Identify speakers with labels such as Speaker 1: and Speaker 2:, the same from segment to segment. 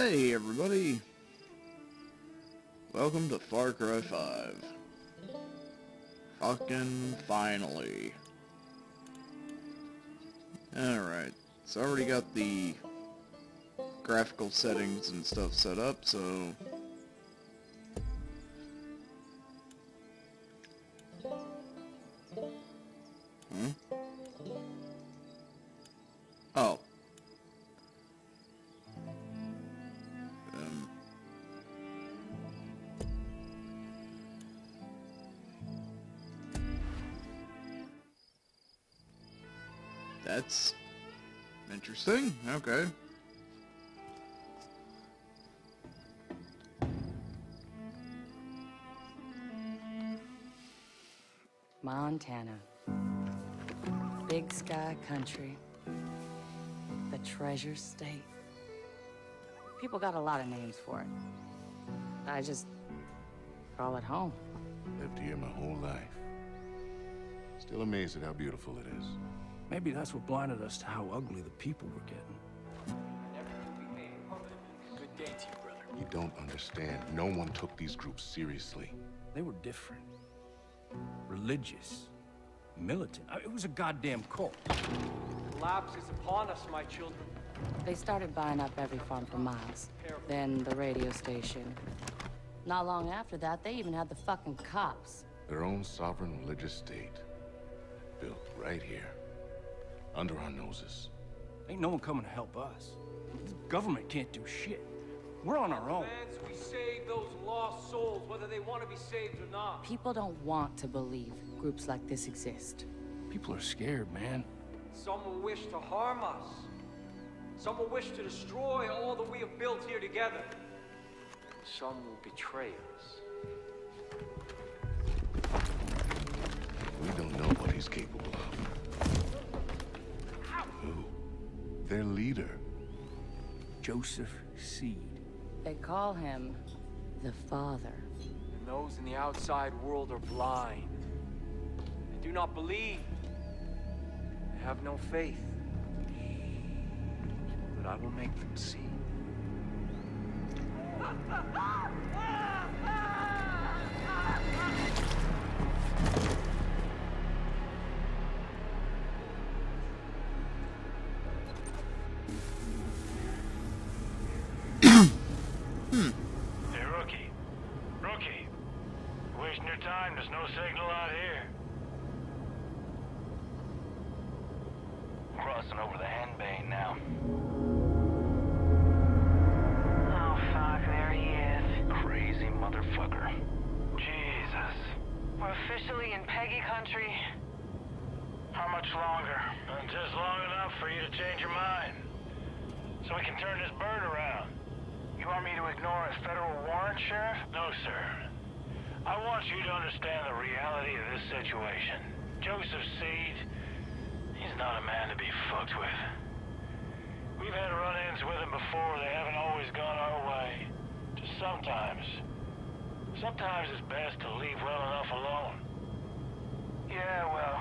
Speaker 1: Hey everybody! Welcome to Far Cry 5. Fucking finally. Alright, so I already got the graphical settings and stuff set up, so... Okay.
Speaker 2: Montana. Big sky country. The treasure state. People got a lot of names for it. I just call it home.
Speaker 3: Lived here my whole life. Still amazed at how beautiful it is.
Speaker 4: Maybe that's what blinded us to how ugly the people were getting.
Speaker 3: Don't understand. No one took these groups seriously.
Speaker 4: They were different. Religious. Militant. I- It was a goddamn cult.
Speaker 5: Collapse is upon us, my children.
Speaker 2: They started buying up every farm for miles. Then the radio station. Not long after that, they even had the fucking cops.
Speaker 3: Their own sovereign religious state. Built right here. Under our noses.
Speaker 4: Ain't no one coming to help us. The government can't do shit. We're on our own.
Speaker 5: Commands we save those lost souls, whether they want to be saved or not.
Speaker 2: People don't want to believe groups like this exist.
Speaker 4: People are scared, man.
Speaker 5: Some will wish to harm us. Some will wish to destroy all that we have built here together. Some will betray us.
Speaker 3: We don't know what he's capable of. Who? Their leader.
Speaker 4: Joseph Seed.
Speaker 2: They call him the Father.
Speaker 5: And those in the outside world are blind. They do not believe. They have no faith. But I will make them see.
Speaker 6: So we can turn this bird around. You want me to ignore a federal warrant, Sheriff? No, sir. I want you to understand the reality of this situation. Joseph Seed, he's not a man to be fucked with. We've had run-ins with him before. They haven't always gone our way. Just sometimes. Sometimes it's best to leave well enough alone. Yeah, well,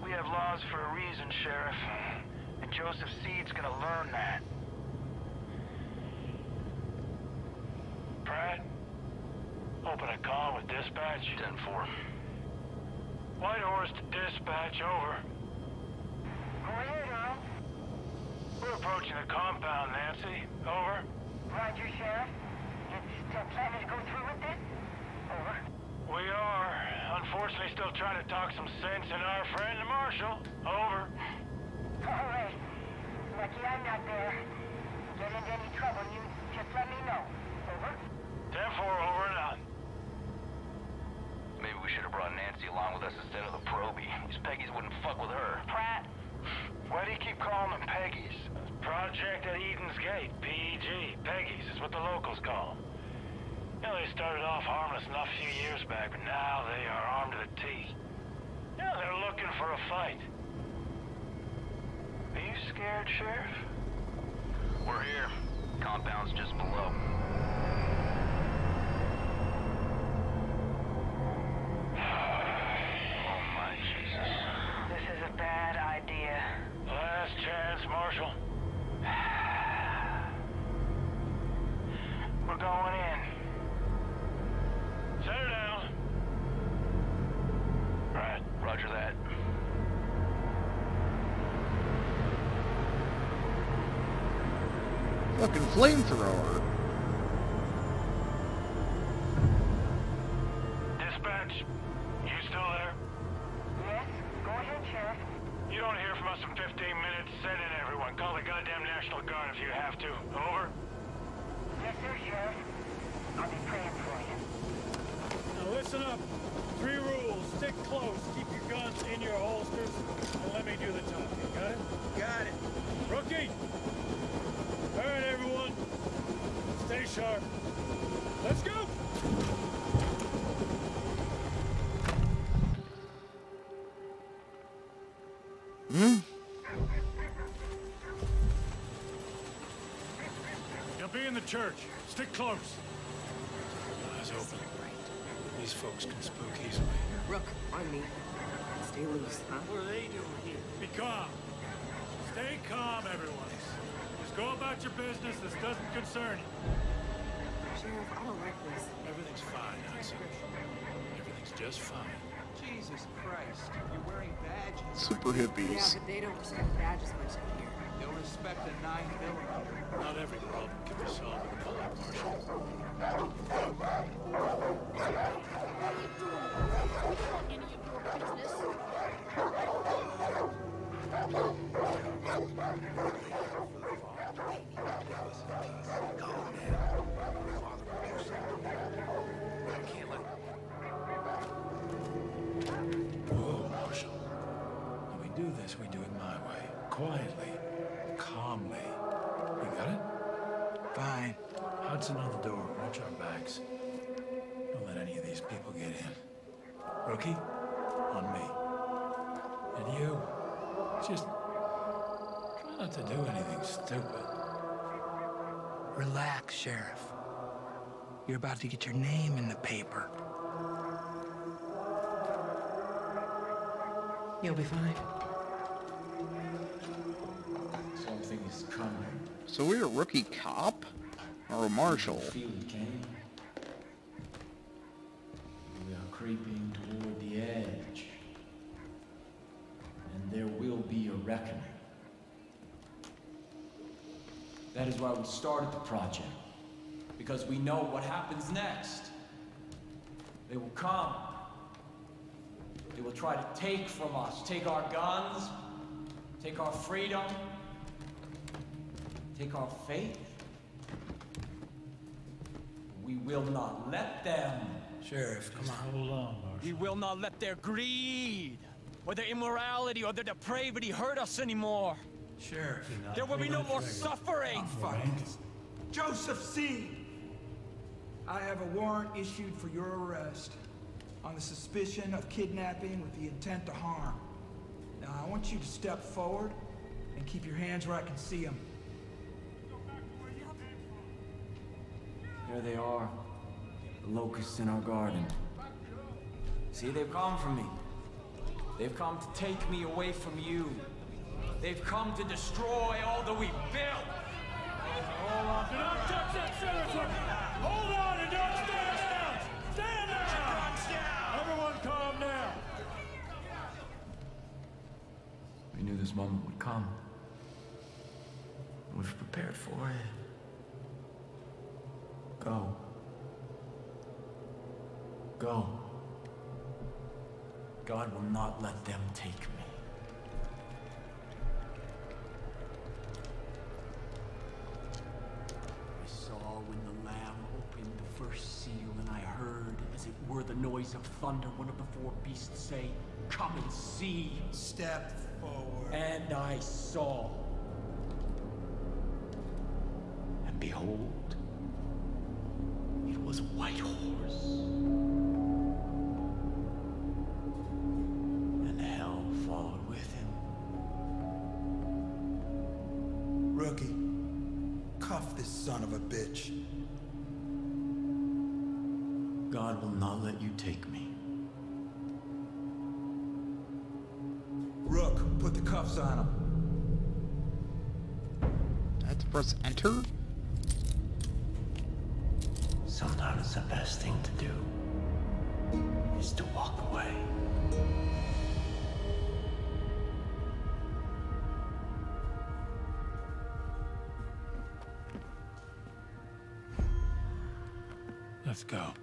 Speaker 6: we have laws for a reason, Sheriff. And Joseph Seed's gonna learn that. Pratt, open a call with dispatch. 10-4. Whitehorse to dispatch, over.
Speaker 7: Go ahead,
Speaker 6: We're approaching the compound, Nancy. Over.
Speaker 7: Roger, Sheriff. You still planning to go through with this? Over.
Speaker 6: We are, unfortunately, still trying to talk some sense in our friend the Marshal. Over.
Speaker 7: All right. Lucky I'm not there. Get into any trouble, you just let me know. Over.
Speaker 6: 10-4, over and out.
Speaker 8: Maybe we should have brought Nancy along with us instead of the Proby. These Peggies wouldn't fuck with her.
Speaker 7: Pratt.
Speaker 6: Why do you keep calling them Peggies? Project at Eden's Gate, PEG. Peggies is what the locals call 'em. You know, they started off harmless enough a few years back, but now they are armed to the teeth. Yeah, they're looking for a fight. Are you scared, Sheriff?
Speaker 8: We're here. Compound's just below.
Speaker 1: Flamethrower.
Speaker 9: Church. Stick close. Eyes open. These folks can spook easily.
Speaker 10: Rook, on me. Stay loose, huh?
Speaker 9: What are they doing here? Be calm. Stay calm, everyone. Just go about your business. This doesn't concern you.
Speaker 10: Sheriff, I don't like this.
Speaker 9: Everything's fine, Hudson. Everything's just fine.
Speaker 11: Jesus Christ, you're wearing badges.
Speaker 1: Super hippies.
Speaker 10: Yeah, but they don't respect badges much here.
Speaker 11: They'll a 9 millimeter.
Speaker 9: Not every problem can be solved with a bullet, Marshal. Hudson on the door. Watch our backs. Don't let any of these people get in. Rookie, on me. And you, just try not to do anything stupid.
Speaker 11: Relax, Sheriff. You're about to get your name in the paper.
Speaker 10: You'll be fine.
Speaker 12: Something is coming.
Speaker 1: So we're a rookie cop? Or a marshal?
Speaker 12: Feel it, can you? We are creeping toward the edge. And there will be a reckoning. That is why we started the project. Because we know what happens next. They will come. They will try to take from us, take our guns, take our freedom, take our faith. We will not let them.
Speaker 11: Sheriff, come on.
Speaker 9: Hold on, Marshal.
Speaker 13: We will not let their greed, or their immorality, or their depravity hurt us anymore.
Speaker 11: Sheriff.
Speaker 13: There will be no more suffering.
Speaker 11: Fuck. Joseph Seed.
Speaker 14: I have a warrant issued for your arrest on the suspicion of kidnapping with the intent to harm. Now, I want you to step forward and keep your hands where I can see them.
Speaker 12: There they are. The locusts in our garden. See, they've come for me. They've come to take me away from you. They've come to destroy all that we built.
Speaker 9: Hold on. Do not touch that senator! Hold on and don't stand down! Stand down! Everyone calm down.
Speaker 12: We knew this moment would come. We've prepared for it. Go. Go. God will not let them take me.
Speaker 15: I saw when the Lamb opened the first seal, and I heard, as it were the noise of thunder, one of the four beasts say, Come and see.
Speaker 14: Step forward.
Speaker 15: And I saw. And behold, it was white horse. And hell followed with him.
Speaker 14: Rookie, cuff this son of a bitch.
Speaker 12: God will not let you take me.
Speaker 14: Rook, put the cuffs on him.
Speaker 1: I have to press enter?
Speaker 11: Sometimes the best thing to do is to walk away.
Speaker 16: Let's go.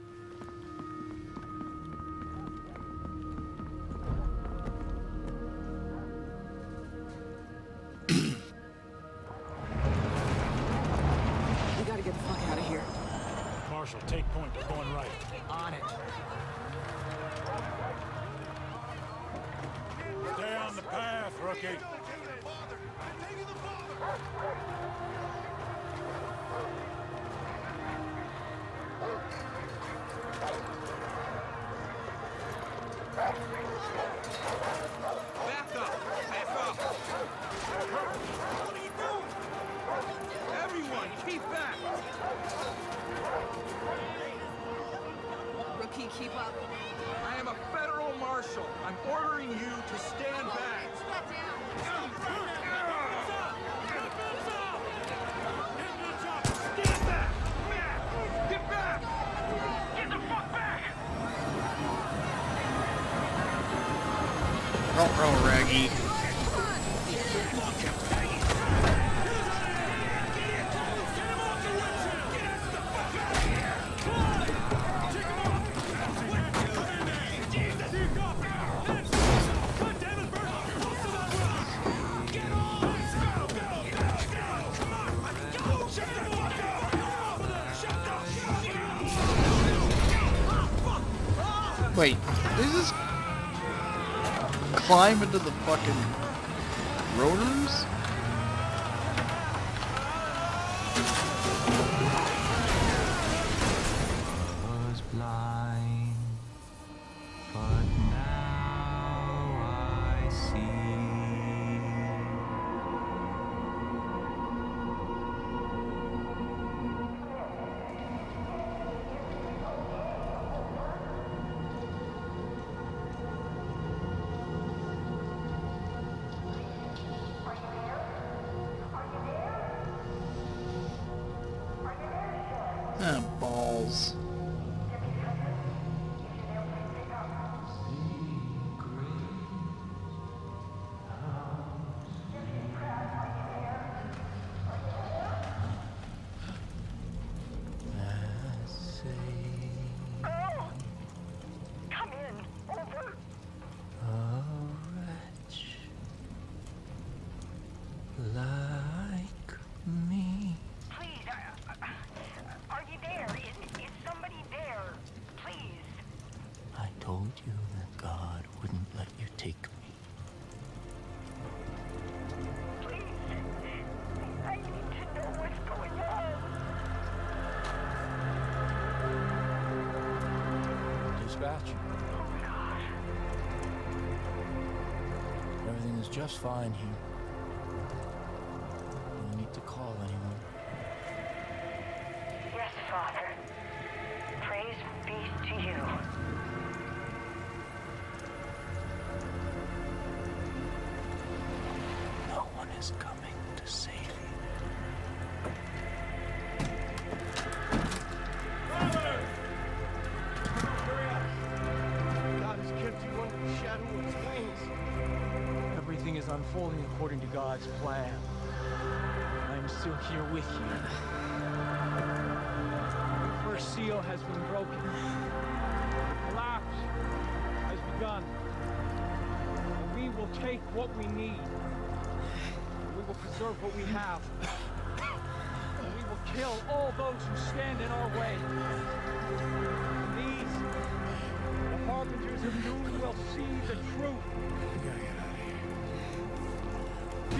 Speaker 15: Wait, this climb into the fucking rotors?
Speaker 13: Unfolding according to God's plan. I am still here with you. The first seal has been broken. Collapse has begun. And we will take what we need. We will preserve what we have. And we will kill all those who stand in our way. These the harbingers of doom will see the truth.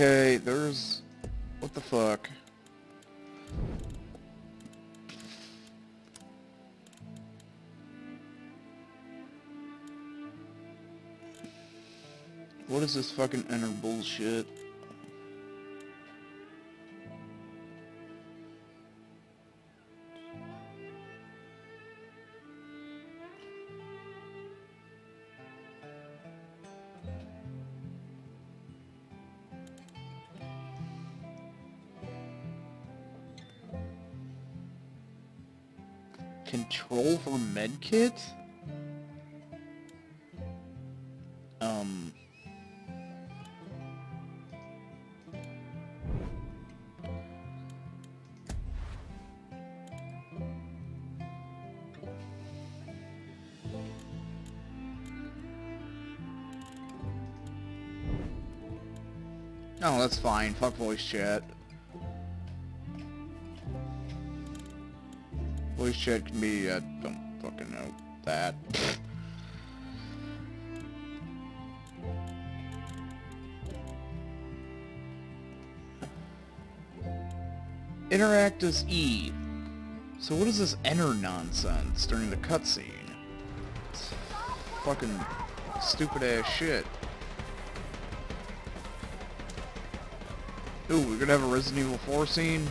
Speaker 1: Okay, there's... What the fuck? What is this fucking inner bullshit? Medkit? Um... Oh, that's fine. Fuck voice chat. Voice chat can be, don't fucking know that. Interact as E. So what is this enter nonsense during the cutscene? It's fucking stupid ass shit. Ooh, we're gonna have a Resident Evil 4 scene?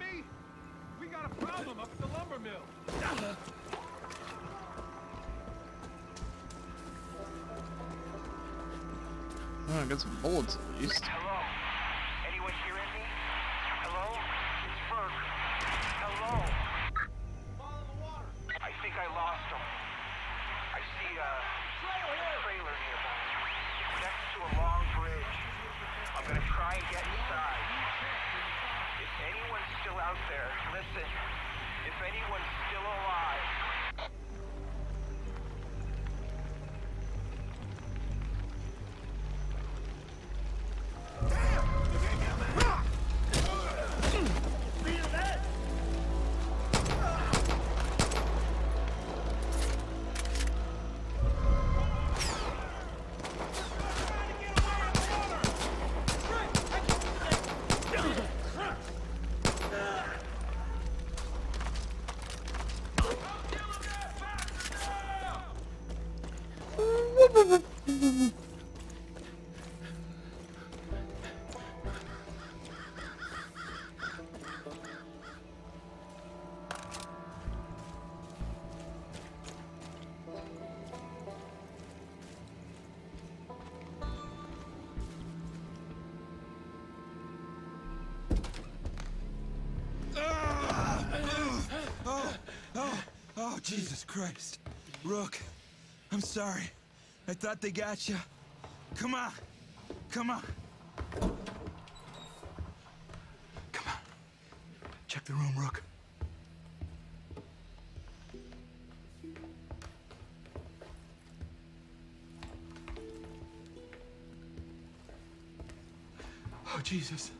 Speaker 13: Me? We got a problem up at the lumber mill.
Speaker 1: Oh, I got some bullets at least.
Speaker 14: Christ. Rook, I'm sorry. I thought they got you. Come on. Come on. Come on. Check the room, Rook. Oh, Jesus.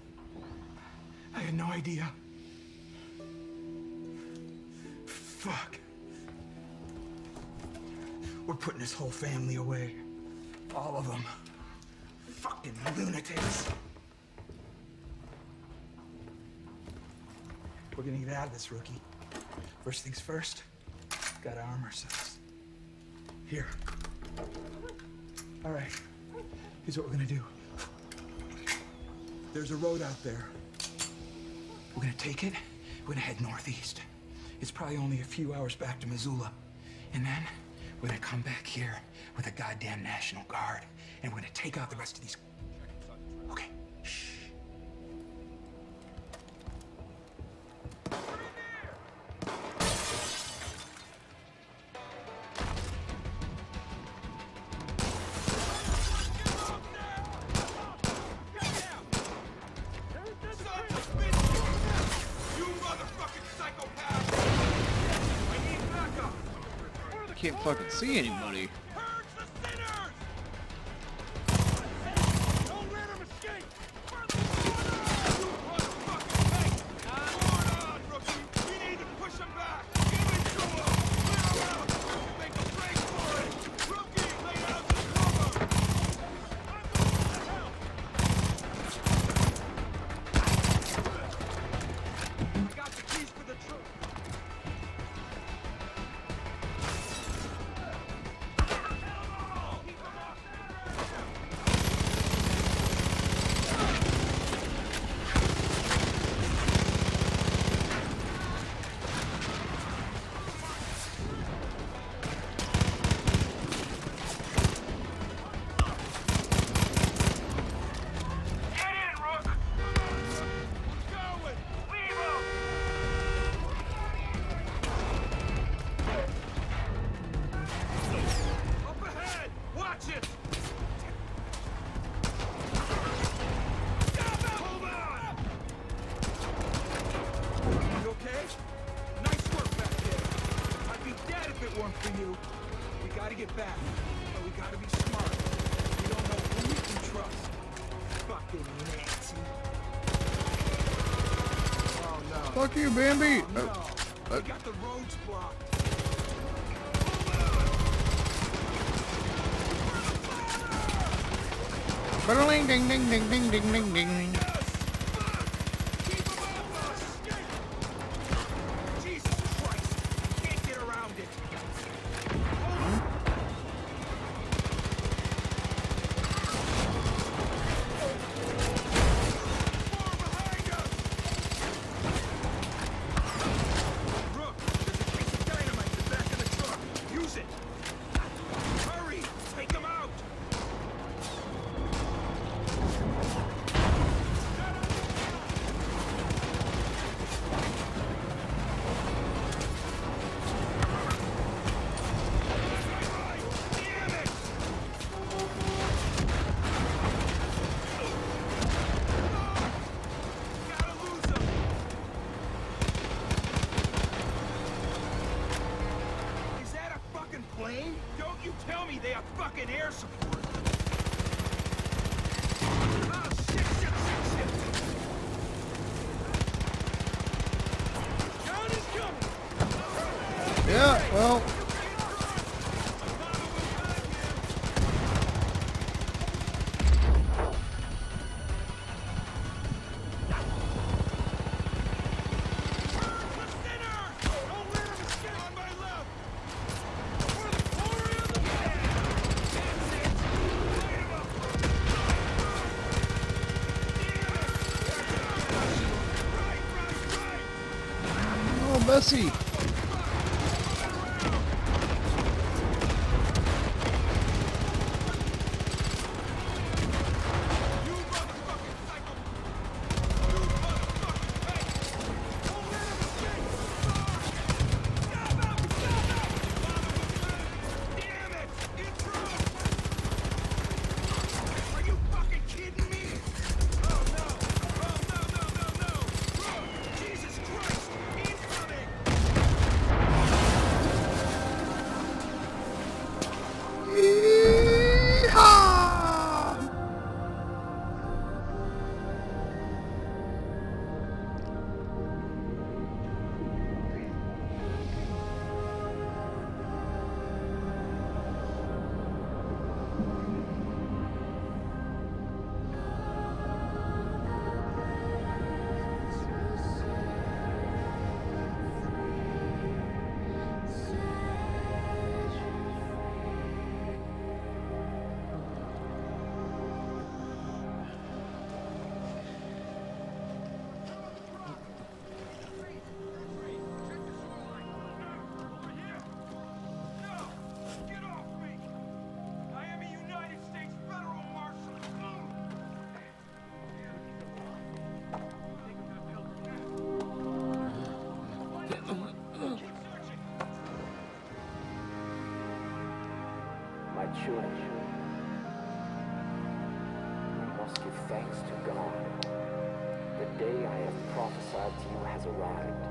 Speaker 14: I had no idea. Fuck. We're putting his whole family away. All of them. Fucking lunatics. We're gonna get out of this, rookie. First things first, gotta arm ourselves. Here. All right, here's what we're gonna do. There's a road out there. We're gonna take it, we're gonna head northeast. It's probably only a few hours back to Missoula. And then we're gonna come back here with a goddamn National Guard, and we're gonna take out the rest of these
Speaker 16: see anybody. Fuck you, Bambi!
Speaker 14: Oh, uh, no.
Speaker 16: oh.
Speaker 14: You got the roads blocked.
Speaker 16: Ba ding ding ding ding ding ding ding.
Speaker 12: assim. Thanks to God. The day I have prophesied to you has arrived.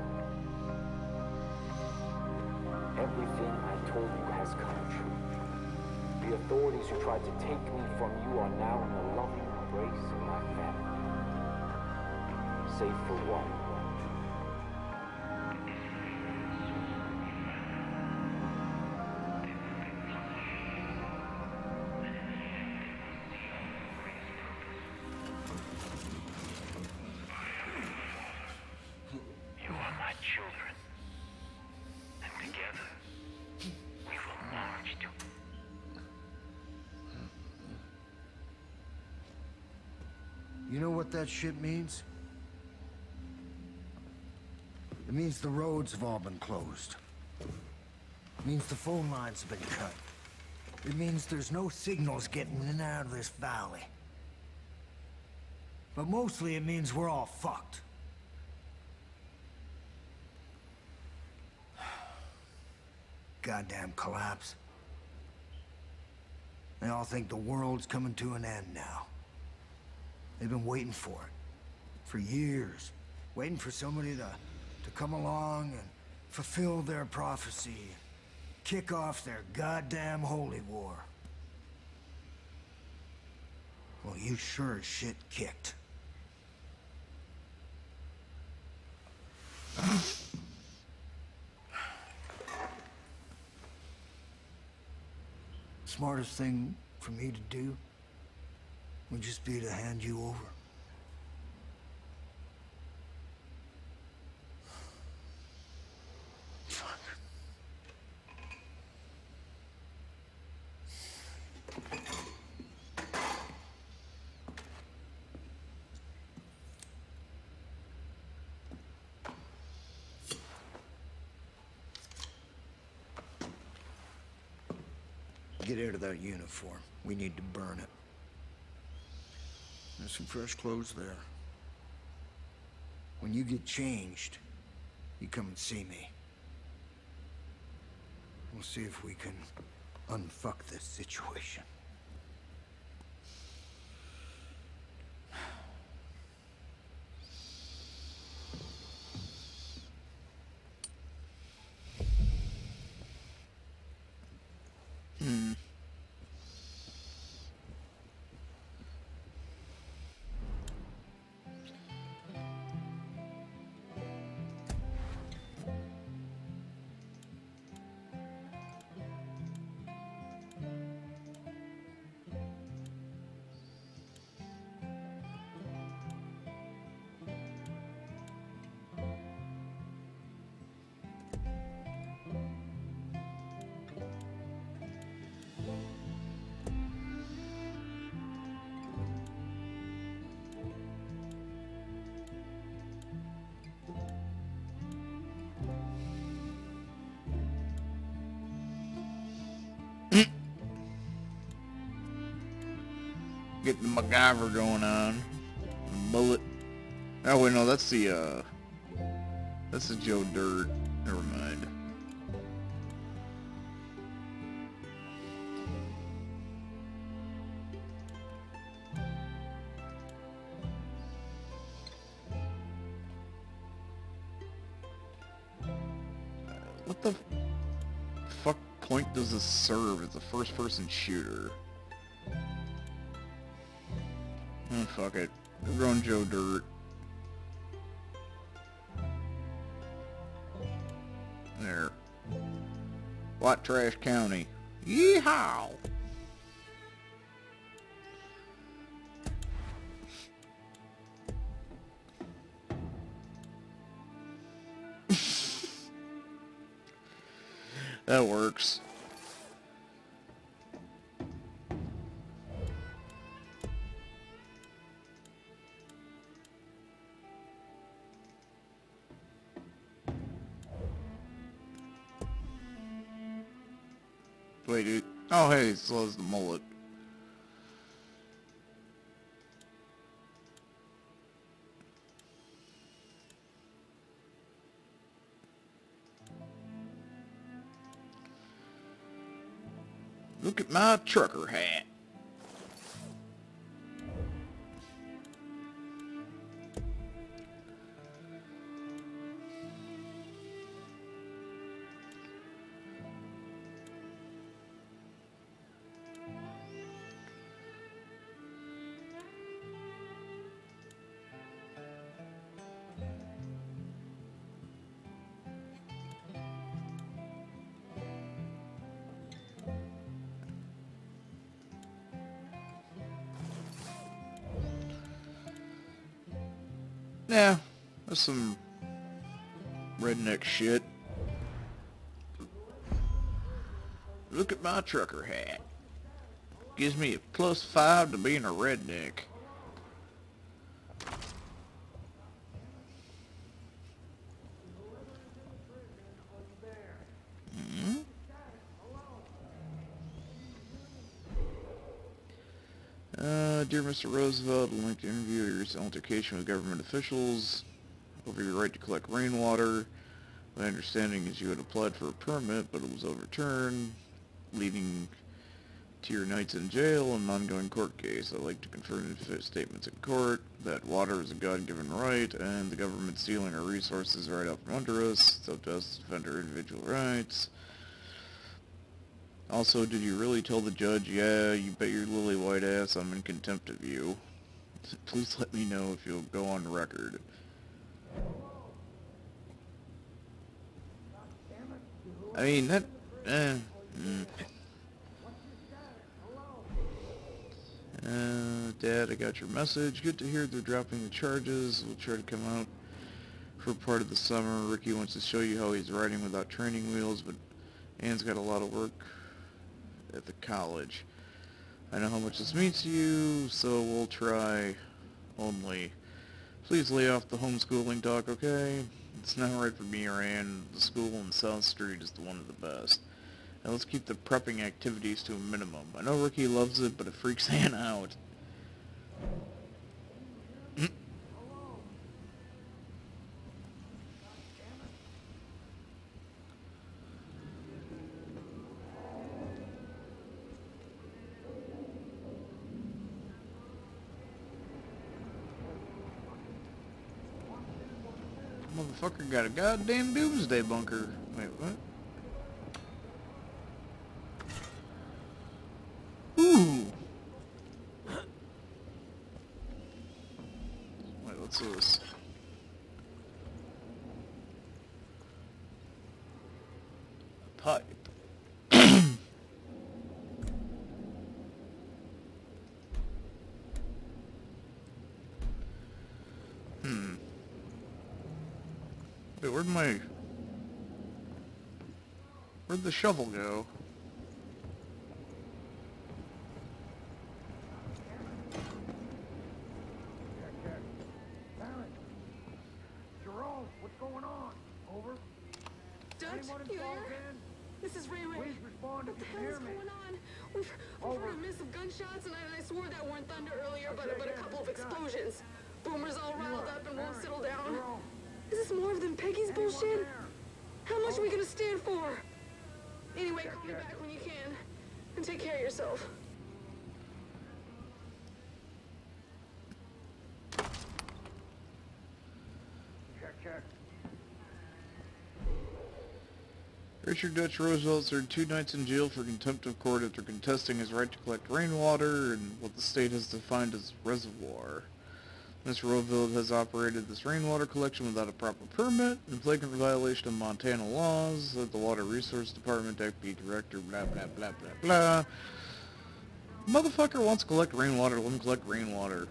Speaker 12: Everything I told you has come true. The authorities who tried to take me from you are now in the loving embrace of my family. Save for one.
Speaker 17: What that shit means? It means the roads have all been closed. It means the phone lines have been cut. It means there's no signals getting in and out of this valley. But mostly it means we're all fucked. Goddamn collapse. They all think the world's coming to an end now. They've been waiting for it. For years. Waiting for somebody to, to come along and fulfill their prophecy. Kick off their goddamn holy war. Well, you sure as shit kicked. Smartest thing for me to do would just be to hand you over. Get out of that uniform. We need to burn it. Some fresh clothes there. When you get changed, you come and see me. We'll see if we can unfuck this situation.
Speaker 1: The MacGyver going on. The Bullet. Oh wait, no, that's the uh, that's the Joe Dirt. Never mind. What the fuck point does this serve as a first-person shooter? Oh, fuck it. We're going Joe Dirt. There. White Trash County. Yeehaw! that works. Oh, hey, so is the mullet. Look at my trucker hat. Some redneck shit. Look at my trucker hat. Gives me a plus five to being a redneck. Hmm? Uh, dear Mr. Roosevelt, I'd like to interview your altercation with government officials over your right to collect rainwater. My understanding is you had applied for a permit, but it was overturned, leading to your nights in jail and an ongoing court case. I'd like to confirm statements in court that water is a God-given right, and the government stealing our resources right out from under us, so just defend our individual rights. Also, did you really tell the judge, yeah, you bet your lily white ass I'm in contempt of you? Please let me know if you'll go on record. I mean, that... Eh, mm. Uh, Dad, I got your message. Good to hear they're dropping the charges. We'll try to come out for part of the summer. Ricky wants to show you how he's riding without training wheels, but Anne's got a lot of work at the college. I know how much this means to you, so we'll try only. Please lay off the homeschooling talk, okay? It's not right for me or Anne. The school in South Street is the one of the best. Now let's keep the prepping activities to a minimum. I know Ricky loves it, but it freaks Anne out. Motherfucker got a goddamn doomsday bunker. Wait, what? Ooh! Wait, what's this? Pipe. hmm. Wait, where'd my... Where'd the shovel go?
Speaker 7: Jerome, what's going on? Over.
Speaker 10: Dutch, you there? This is Ray Ray.
Speaker 7: Please respond
Speaker 10: What
Speaker 7: if
Speaker 10: the
Speaker 7: you
Speaker 10: hell
Speaker 7: hear
Speaker 10: is
Speaker 7: me.
Speaker 10: going on? We've, we've heard a miss of gunshots, and I, I swore that weren't thunder earlier, but, but a couple of explosions. Boomers all riled up and won't settle down. Is this more than Peggies' bullshit? How much are we gonna stand for? Anyway, call me back when you can. And take care of yourself.
Speaker 7: Check, check.
Speaker 1: Richard Dutch Roosevelt served two nights in jail for contempt of court after contesting his right to collect rainwater and what the state has defined as reservoir. Mr. Roosevelt has operated this rainwater collection without a proper permit, in flagrant violation of Montana laws, that the Water Resource Department Deputy Director, blah, blah, blah, blah, blah. Motherfucker wants to collect rainwater, let him collect rainwater.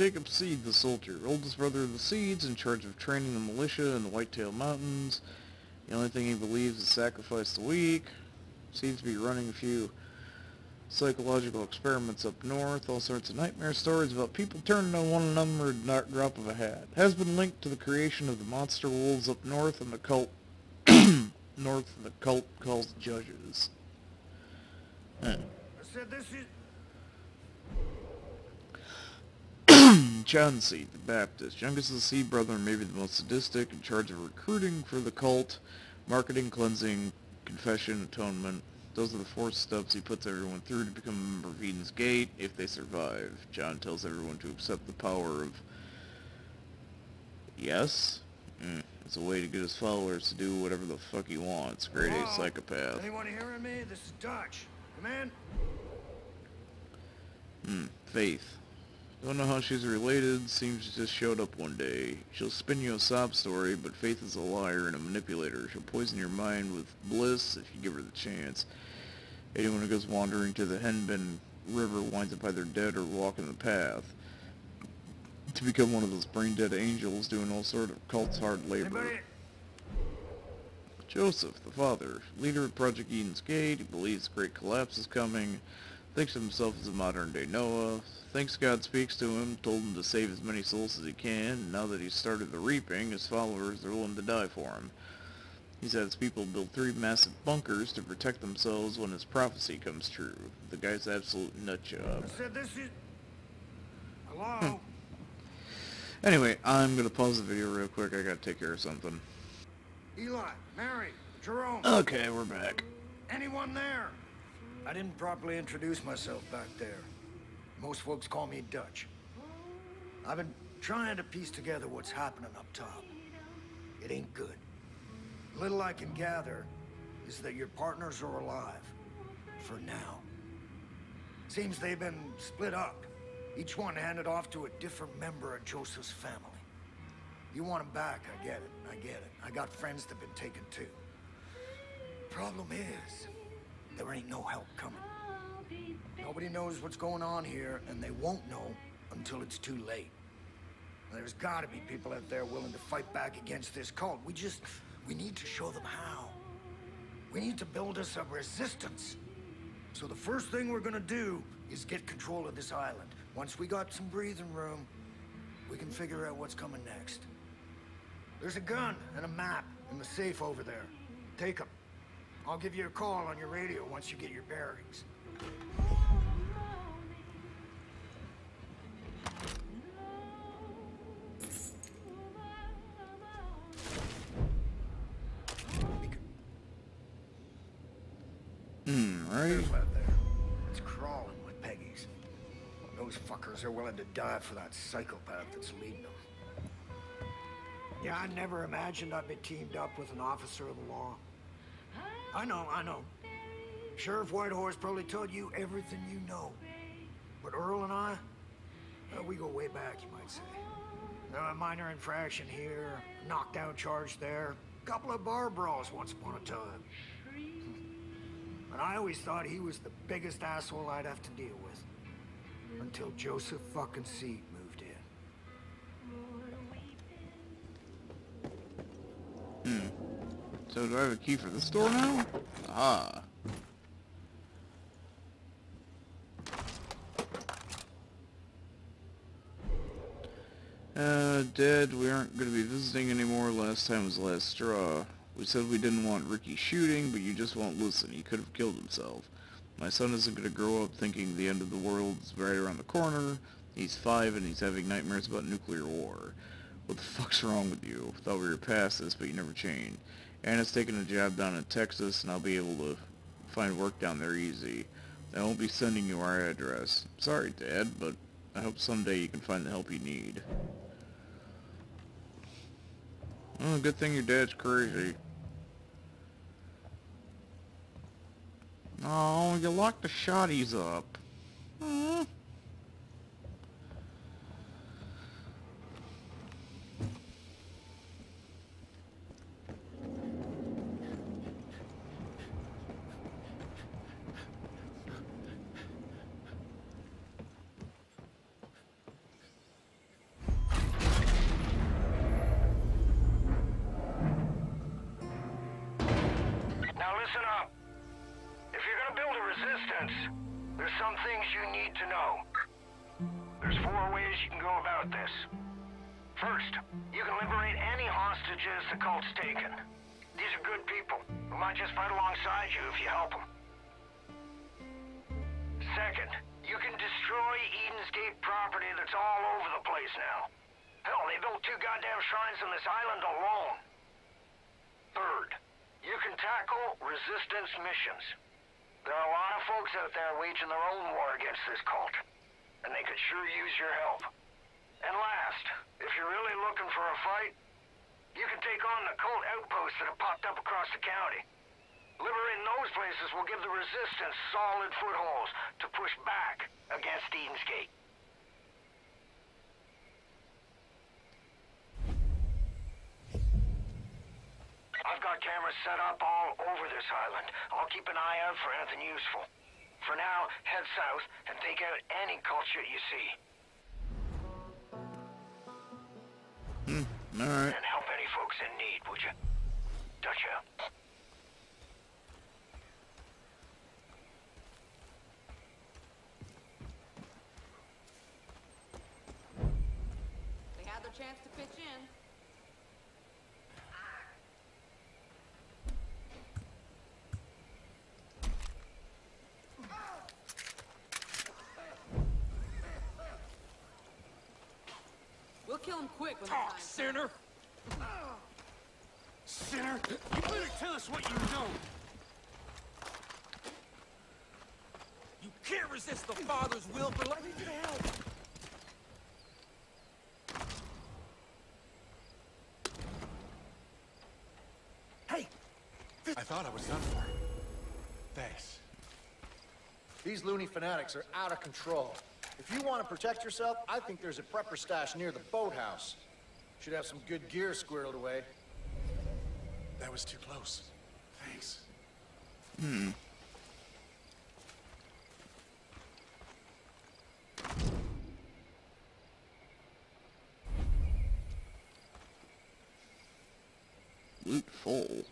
Speaker 1: Jacob Seed, the soldier, oldest brother of the Seeds, in charge of training the militia in the Whitetail Mountains. The only thing he believes is sacrifice the weak. Seems to be running a few psychological experiments up north, all sorts of nightmare stories about people turning on one another at drop of a hat. Has been linked to the creation of the monster wolves up north and the cult north the cult calls judges. Huh.
Speaker 17: I said this is...
Speaker 1: John Seed, the Baptist, youngest of the Seed brother, maybe the most sadistic, in charge of recruiting for the cult, marketing, cleansing, confession, atonement. Those are the four steps he puts everyone through to become a member of Eden's Gate if they survive. John tells everyone to accept the power of... Yes? Mm, it's a way to get his followers to do whatever the fuck he wants. Grade A psychopath.
Speaker 17: Anyone hearing me? This is Dutch. Come in.
Speaker 1: Hmm, Faith. Don't know how she's related, seems she just showed up one day. She'll spin you a sob story, but Faith is a liar and a manipulator. She'll poison your mind with bliss if you give her the chance. Anyone who goes wandering to the Henbane River winds up either dead or walking the path. To become one of those brain-dead angels doing all sort of cult's hard labor.
Speaker 17: Anybody?
Speaker 1: Joseph, the father, leader of Project Eden's Gate, he believes the great collapse is coming, thinks of himself as a modern-day Noah, thinks God speaks to him, told him to save as many souls as he can, and now that he's started the reaping, his followers are willing to die for him. He's had his people build three massive bunkers to protect themselves when his prophecy comes true. The guy's absolute nut job.
Speaker 17: I said this is... Hello? Hmm.
Speaker 1: Anyway, I'm gonna pause the video real quick, I gotta take care of something.
Speaker 17: Eli, Mary, Jerome.
Speaker 1: Okay, we're back.
Speaker 17: Anyone there? I didn't properly introduce myself back there. Most folks call me Dutch. I've been trying to piece together what's happening up top. It ain't good. Little I can gather is that your partners are alive. For now. Seems they've been split up. Each one handed off to a different member of Joseph's family. You want them back, I get it. I get it. I got friends that've been taken too. Problem is, there ain't no help coming. Nobody knows what's going on here, and they won't know until it's too late. There's gotta be people out there willing to fight back against this cult. We just, we need to show them how. We need to build us a resistance. So the first thing we're gonna do is get control of this island. Once we got some breathing room, we can figure out what's coming next. There's a gun and a map in the safe over there. Take them. I'll give you a call on your radio once you get your bearings.
Speaker 1: Hmm, right?
Speaker 17: There's that there. It's crawling with Peggies. Those fuckers are willing to die for that psychopath that's leading them. Yeah, I never imagined I'd be teamed up with an officer of the law. I know, I know. Sheriff Whitehorse probably told you everything you know. But Earl and I, uh, we go way back, you might say. Uh, a minor infraction here, knocked out charge there, couple of bar brawls once upon a time. And I always thought he was the biggest asshole I'd have to deal with. Until Joseph fucking Seed moved in.
Speaker 1: Hmm. So do I have a key for this door now? Ah. Uh, Dad, we aren't going to be visiting anymore. Last time was the last straw. We said we didn't want Ricky shooting, but you just won't listen. He could have killed himself. My son isn't going to grow up thinking the end of the world is right around the corner. He's five and he's having nightmares about nuclear war. What the fuck's wrong with you? Thought we were past this, but you never changed. Anna's taking a job down in Texas, and I'll be able to find work down there easy. I won't be sending you our address. Sorry, Dad, but I hope someday you can find the help you need. Oh, good thing your dad's crazy. Oh, you locked the shotties up.
Speaker 17: Outposts that have popped up across the county. Liberating those places will give the resistance solid footholds to push back against Eden's Gate. I've got cameras set up all over this island. I'll keep an eye out for anything useful. For now, head south and take out any cult shit you see.
Speaker 1: Hmm, alright.
Speaker 17: And help any folks in need, would you? Dutcha.
Speaker 18: They had their chance to pitch in. We'll kill him quick when
Speaker 16: Talk,
Speaker 18: the
Speaker 16: sinner! Sinner, you better tell us what you know. You can't resist the Father's will for letting you to hell.
Speaker 19: Hey! I thought I was done for. Thanks.
Speaker 20: These loony fanatics are out of control. If you want to protect yourself, I think there's a prepper stash near the boathouse. Should have some good gear squirreled away.
Speaker 19: That was too close. Thanks.
Speaker 1: Hmm. Loot full.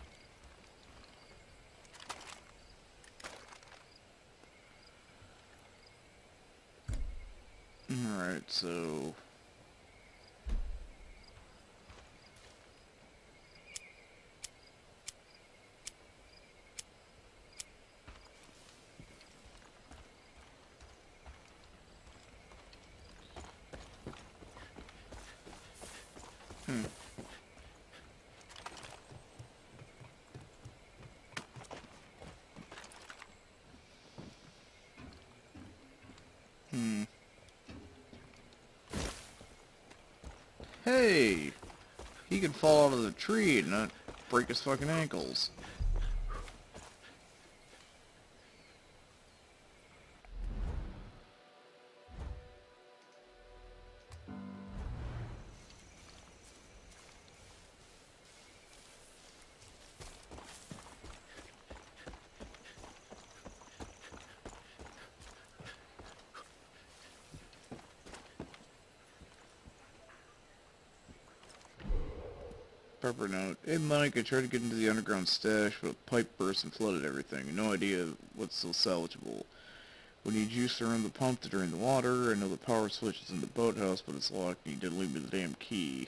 Speaker 1: Alright, so... Hey! He can fall out of the tree and not break his fucking ankles. Pepper note. Hey Mike, I tried to get into the underground stash, but a pipe burst and flooded everything. No idea what's so salvageable. When you juice around the pump to drain the water, I know the power switch is in the boathouse, but it's locked and you didn't leave me the damn key.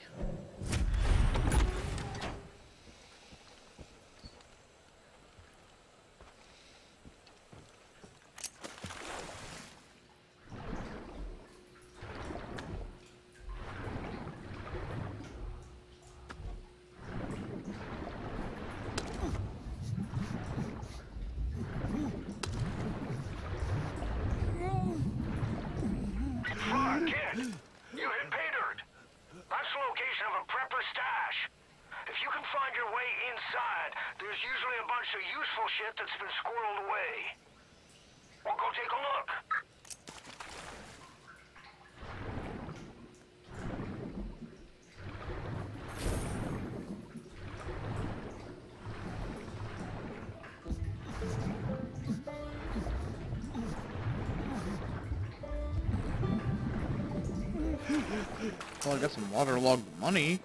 Speaker 1: Waterlogged money.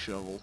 Speaker 1: Shovel.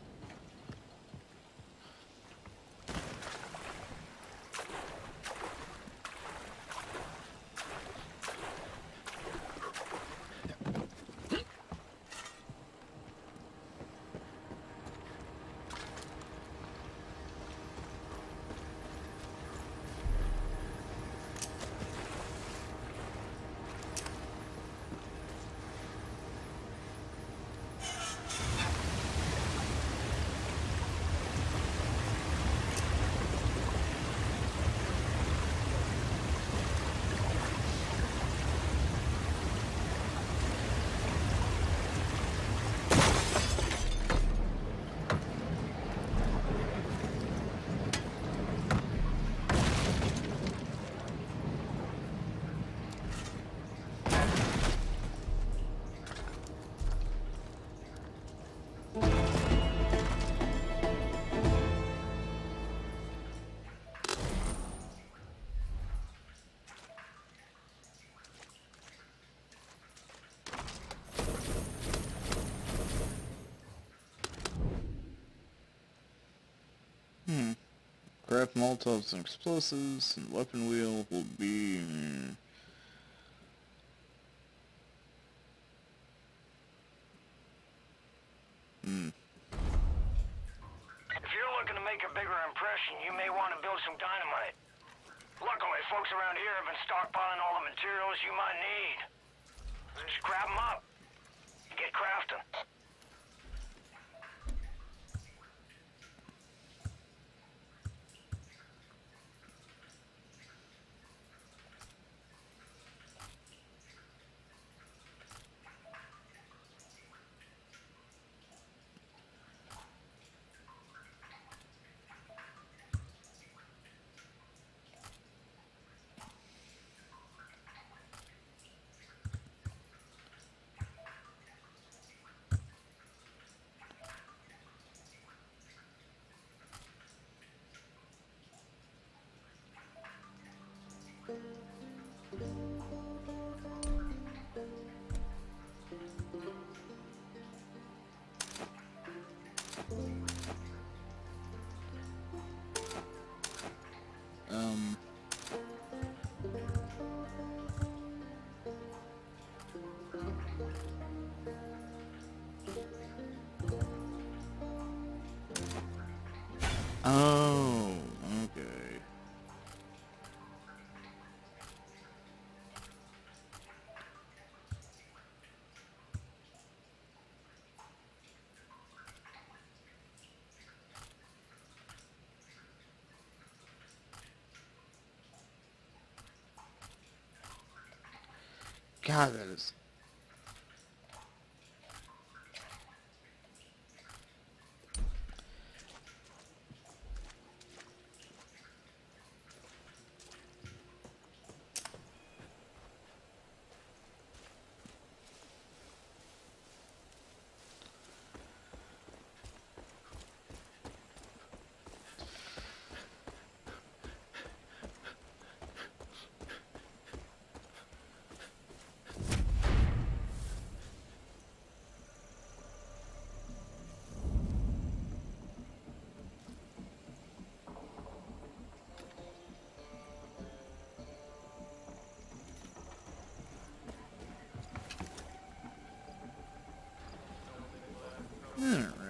Speaker 1: Craft Molotovs and explosives, and weapon wheel will be... mm, Hmm.
Speaker 17: If you're looking to make a bigger impression, you may want to build some dynamite. Luckily, folks around here have been stockpiling all the materials you might need. Just grab them up. Get crafting.
Speaker 1: God, that is...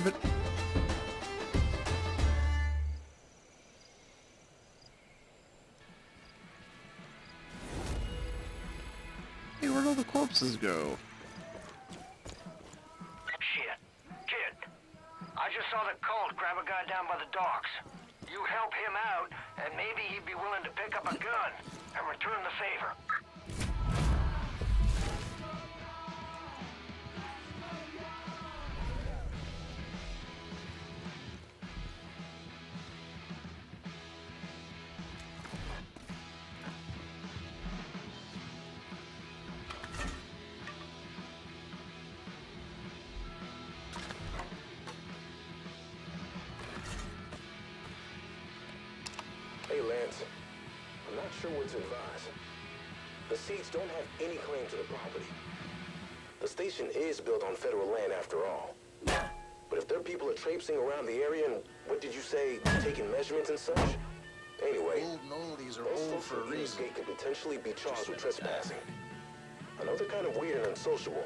Speaker 1: describe it? Hey, where'd all the corpses go?
Speaker 17: Shit. Kid, I just saw the cult grab a guy down by the docks. You help him out, and maybe he'd be willing to pick up a gun and return the favor.
Speaker 21: Traipsing around the area and, what did you say, taking measurements and such? Anyway,
Speaker 20: Old Noldies are old for a reason.
Speaker 21: Could potentially be charged with trespassing. I know they're kind of weird and unsociable,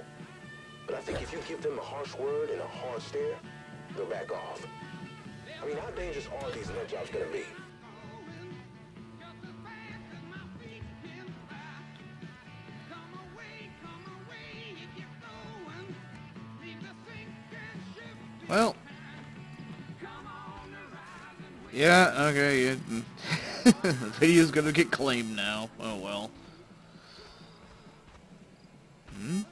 Speaker 21: but I think if you give them a harsh word and a hard stare, they'll back off. I mean, how dangerous are these nut jobs gonna be?
Speaker 1: Okay, yeah. the video's gonna get claimed now. Oh well. Hmm?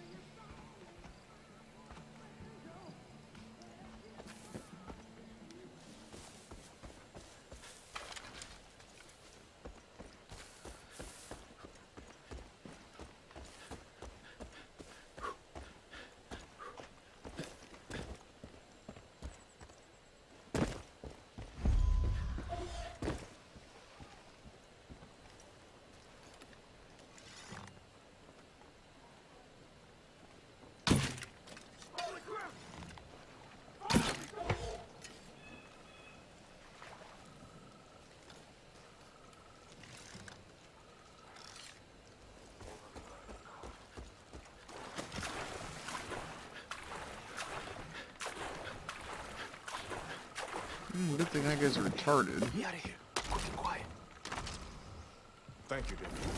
Speaker 1: Hmm, good thing that guy's retarded.
Speaker 16: Get out of here. Quick and quiet. Thank you, Deputy.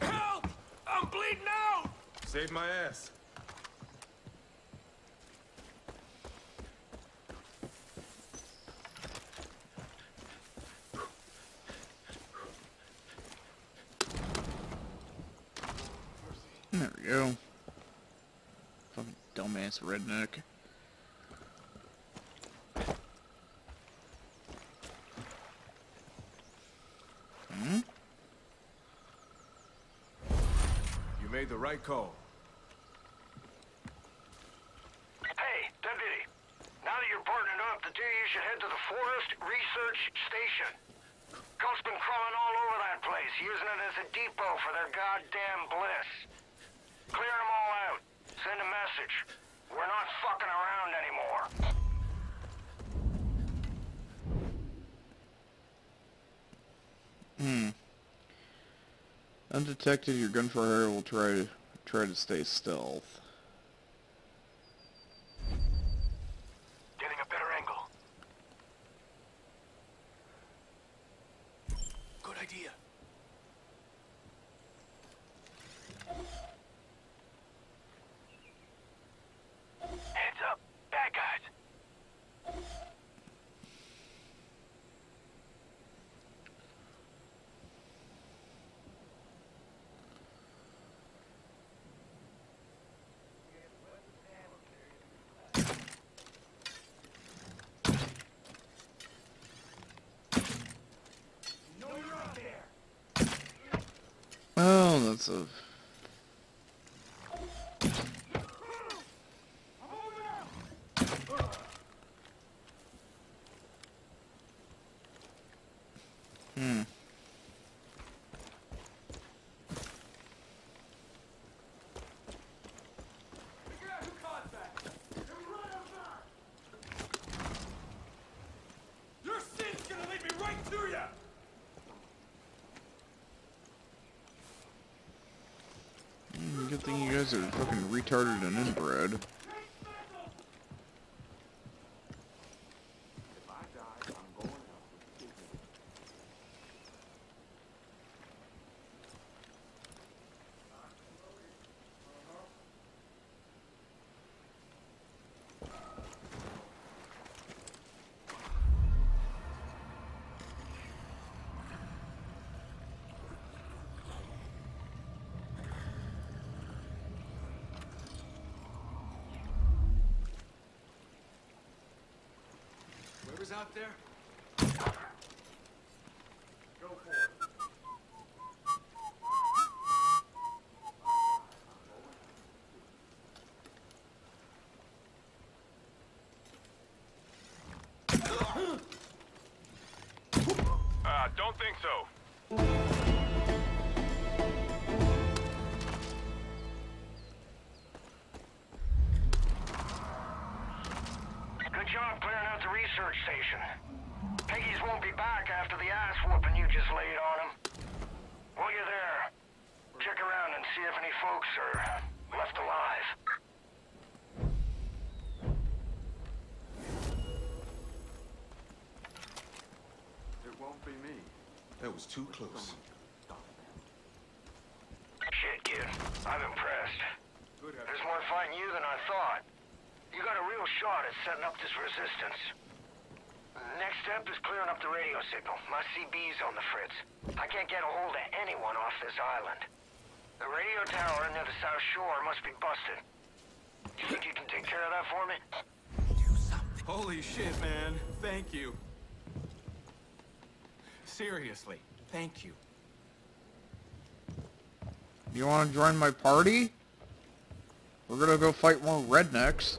Speaker 22: Help! I'm bleeding out!
Speaker 16: Saved my ass.
Speaker 1: There we go. Fucking dumbass redneck. Hmm?
Speaker 16: You made the right call.
Speaker 17: Hey, Deputy. Now that you're partnered up, the two of you should head to the Forest Research Station. Been crawling all over that place, using it as a depot for their goddamn bliss. Clear them all out. Send a message. We're not fucking around anymore.
Speaker 1: Hmm. Undetected, your gunfire will try to try to stay stealth.
Speaker 17: Getting a better angle.
Speaker 16: Good idea.
Speaker 17: Heads up. Bad guys.
Speaker 1: That's a Hmm. Guys are fucking retarded and inbred.
Speaker 23: Uh, don't think so.
Speaker 17: Good job clearing out the research station. Piggies won't be back after the ass whooping you just laid on them. While you're there, check around and see if any folks are left alive.
Speaker 16: It won't be me. That was too close.
Speaker 17: Shit, kid. I'm impressed. There's more fight in you than I thought. You got a real shot at setting up this resistance. Next step is clearing up the radio signal. My CB's on the fritz. I can't get a hold of anyone off this island. The radio tower near the South Shore must be busted. You think you can take care of that for me?
Speaker 16: Holy shit, man. Thank you. Seriously, thank you.
Speaker 1: You wanna join my party? We're gonna go fight more rednecks.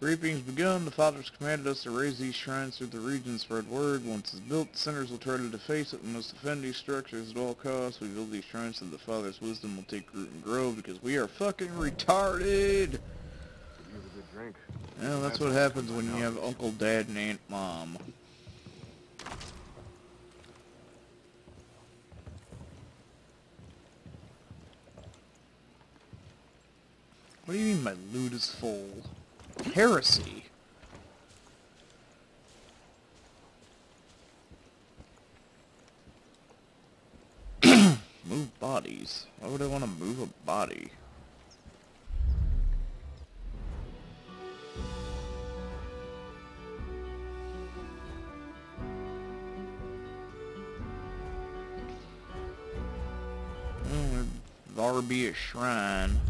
Speaker 1: Reaping's begun. The fathers commanded us to raise these shrines through the region, spread word. Once it's built, sinners will try to deface it. We must defend these structures at all costs. We build these shrines so the father's wisdom will take root and grow because we are fucking retarded.
Speaker 24: drink.
Speaker 1: Yeah, that's what happens when you have uncle, dad, and aunt, mom. What do you mean my loot is full? Heresy. move bodies. Why would I want to move a body? Hmm, oh, there be a shrine.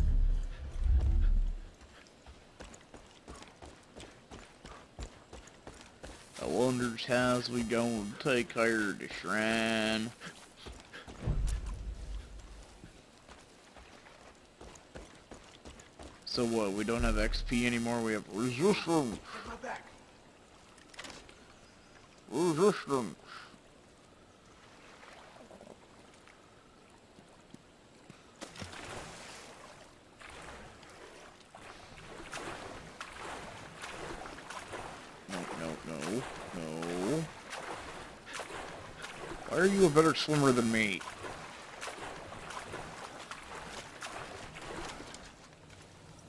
Speaker 1: I wonders how's we gonna take care of the shrine. So what, we don't have XP anymore, we have resistance. Resistance. No, no, no, no. Why are you a better swimmer than me?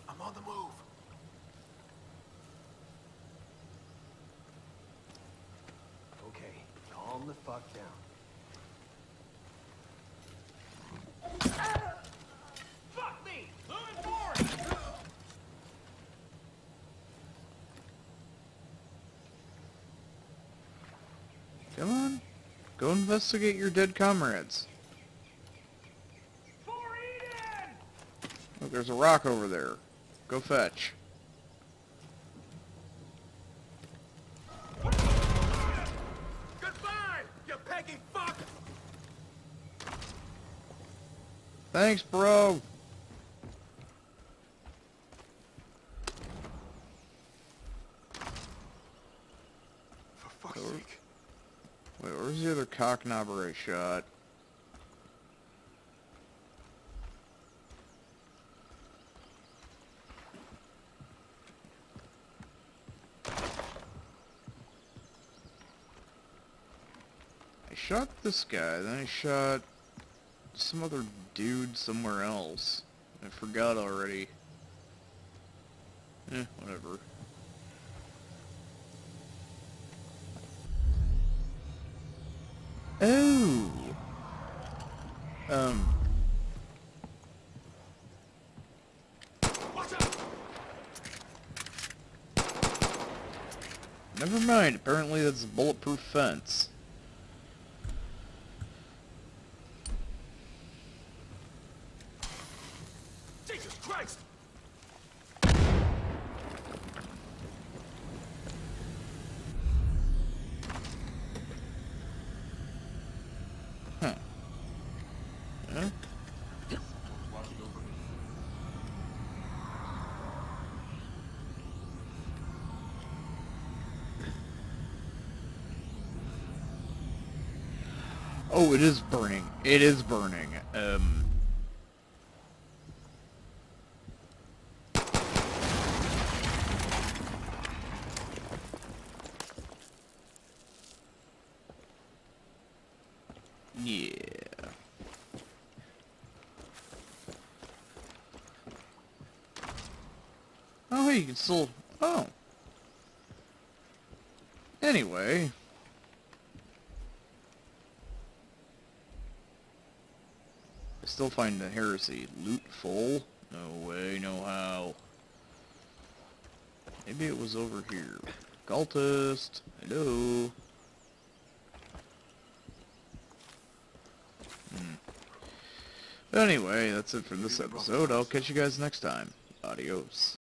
Speaker 16: I'm on the move.
Speaker 25: Okay, calm the fuck down.
Speaker 17: Fuck me! Moving forward!
Speaker 1: Come on. Go investigate your dead comrades. Look, there's a rock over there. Go fetch.
Speaker 16: Goodbye, you Peggie fuck!
Speaker 1: Thanks, bro.
Speaker 16: For fuck's
Speaker 1: Where-
Speaker 16: sake.
Speaker 1: Wait, where's other I shot? I shot this guy, then I shot some other dude somewhere else. I forgot already. Eh, whatever. Oh! Um... Never mind, apparently that's a bulletproof fence. It is burning. It is burning. Um... Yeah. Oh, hey, you can still... Oh. Anyway. I still find the heresy. Loot full? No way, no how. Maybe it was over here. Cultist! Hello? Hmm. Anyway, that's it for this episode. I'll catch you guys next time. Adios.